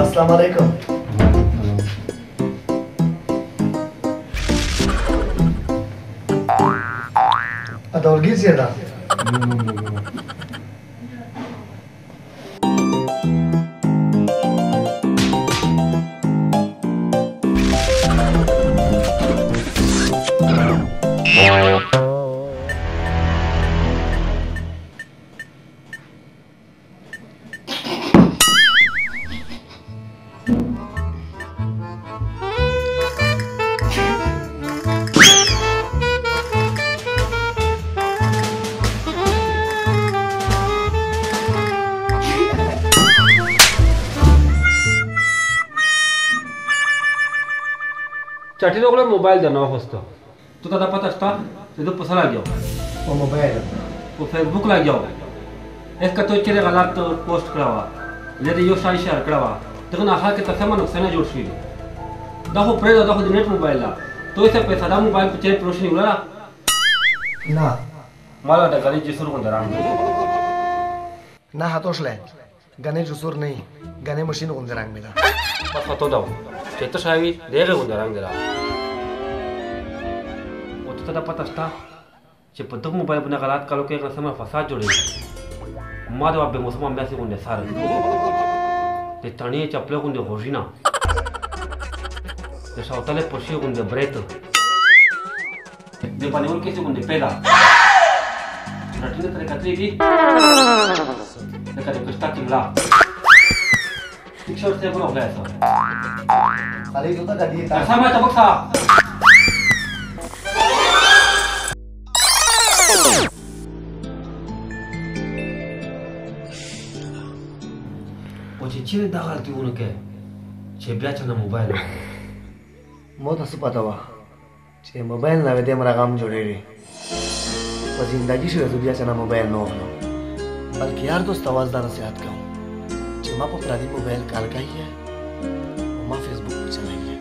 السلام عليكم هذا هو الجيزي Thank you. چټي ډول موبایل دا نه هوسته تو ته دا پته شته چې دوی په سره لګیو په موبایل په فیسبوک لګیو اس کا تو چیرې غلط پوسټ کړو لري یو شای شیر کړو ته نه هغه ته سم نقصان جوړ شي دا هو پرې دا هو د نت موبایل لا تو یې په ساده موبایل په چیرې پروشنی ولا نه مالا دا غلي جسر غندران نه هاتوش لای ګنې جسور نه ګنې ماشين غوندې رنگ مې ده په خطو دا چې ته شاوي دغه غوندې رنگ ده او ته دا پته شته چې په دغه موبایل باندې غلط کالو کې رسمه فساد جوړېږي ما دا به موسم مې سي غوندې سار ته تڼي چپل غوندې هوښی نه ته شاوتله پښې غوندې برېت دې باندې ور کې غوندې پیدا رټلې ترې کتلې دي da care quest'acolo là. Deci ori trebuie o vreață. Alegi o dată dieta. Dar să mai tăbăc să... Oce, cine da alti unul că ce breacea na mobile Mă tăsu patava. mobile na vedem ragam jorere. Păi zindagi și răzubia cea na mobile nouă. बल्कि यार तो दोस्त आवाजदार से याद कहूँ जो माँ पर मोबाइल कार का ही है माँ फेसबुक पर चलाई है